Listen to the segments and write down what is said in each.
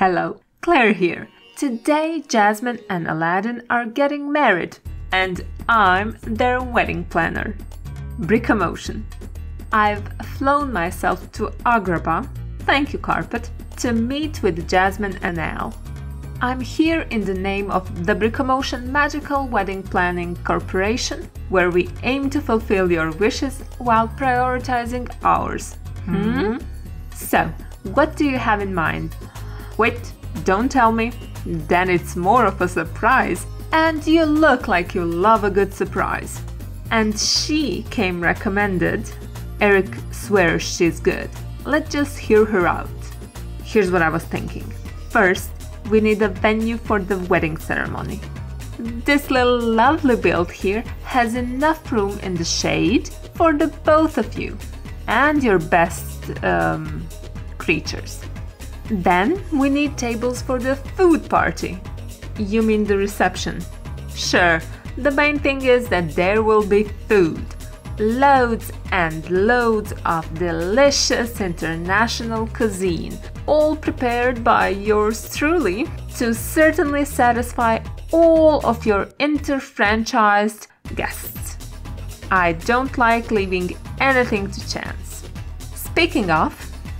Hello, Claire here. Today, Jasmine and Aladdin are getting married, and I'm their wedding planner. Brickomotion. I've flown myself to Agrabah, thank you, Carpet, to meet with Jasmine and Al. I'm here in the name of the Brickomotion Magical Wedding Planning Corporation, where we aim to fulfill your wishes while prioritizing ours. Hmm? So, what do you have in mind? Wait, don't tell me. Then it's more of a surprise. And you look like you love a good surprise. And she came recommended. Eric swears she's good. Let's just hear her out. Here's what I was thinking. First, we need a venue for the wedding ceremony. This little lovely build here has enough room in the shade for the both of you and your best um, creatures. Then we need tables for the food party. You mean the reception? Sure, the main thing is that there will be food. Loads and loads of delicious international cuisine, all prepared by yours truly to certainly satisfy all of your interfranchised guests. I don't like leaving anything to chance. Speaking of,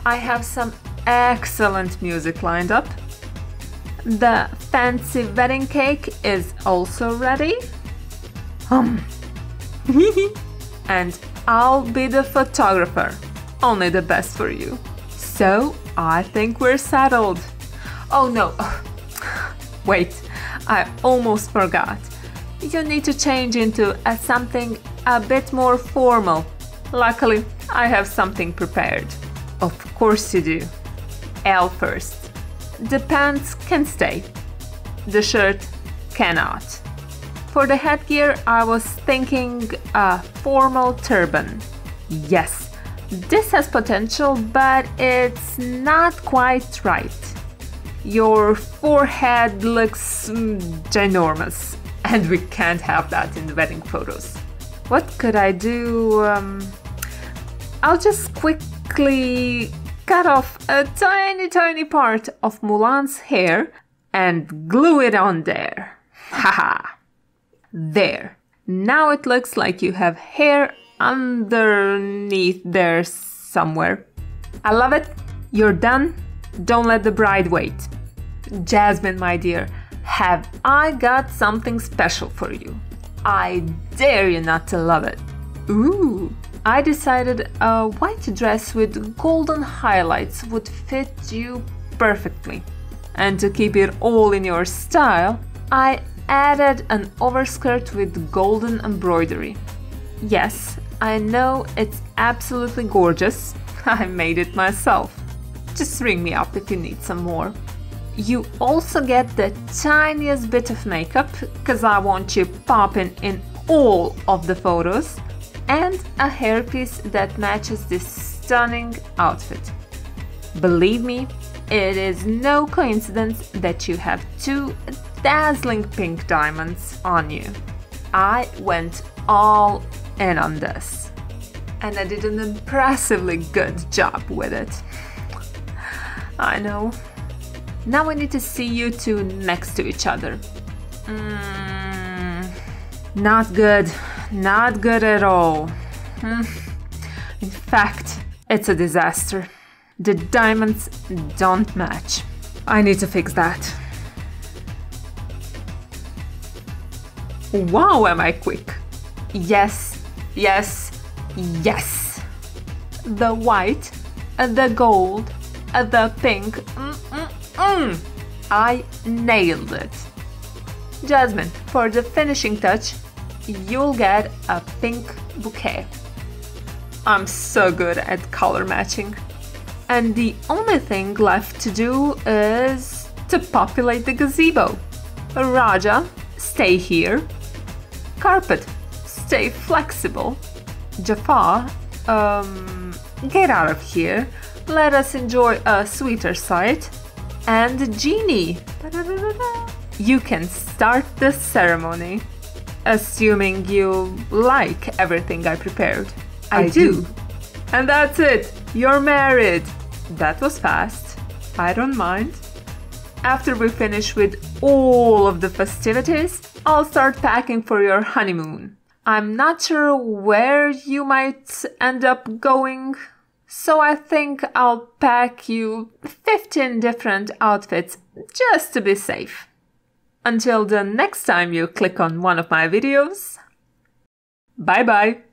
I have some excellent music lined up. The fancy wedding cake is also ready. Um. and I'll be the photographer. Only the best for you. So I think we're settled. Oh no. Wait, I almost forgot. You need to change into a something a bit more formal. Luckily, I have something prepared. Of course you do. Al first. The pants can stay. The shirt cannot. For the headgear, I was thinking a formal turban. Yes, this has potential, but it's not quite right. Your forehead looks ginormous, and we can't have that in the wedding photos. What could I do? Um, I'll just quickly cut off a tiny, tiny part of Mulan's hair and glue it on there. Haha. There. Now it looks like you have hair underneath there somewhere. I love it. You're done. Don't let the bride wait. Jasmine, my dear, have I got something special for you? I dare you not to love it. Ooh, I decided a white dress with golden highlights would fit you perfectly. And to keep it all in your style, I added an overskirt with golden embroidery. Yes, I know it's absolutely gorgeous. I made it myself. Just ring me up if you need some more. You also get the tiniest bit of makeup because I want you popping in all of the photos and a hairpiece that matches this stunning outfit. Believe me, it is no coincidence that you have two dazzling pink diamonds on you. I went all in on this, and I did an impressively good job with it. I know. Now we need to see you two next to each other. Mm, not good. Not good at all. Hmm. In fact, it's a disaster. The diamonds don't match. I need to fix that. Wow, am I quick? Yes, yes, yes. The white, the gold, the pink. Mm, mm, mm. I nailed it. Jasmine, for the finishing touch, you'll get a pink bouquet. I'm so good at color matching. And the only thing left to do is to populate the gazebo. Rajah, stay here. Carpet, stay flexible. Jafar, um, get out of here. Let us enjoy a sweeter sight. And Genie, you can start the ceremony. Assuming you like everything I prepared. I, I do. do. And that's it. You're married. That was fast. I don't mind. After we finish with all of the festivities, I'll start packing for your honeymoon. I'm not sure where you might end up going, so I think I'll pack you 15 different outfits just to be safe. Until the next time you click on one of my videos, bye bye!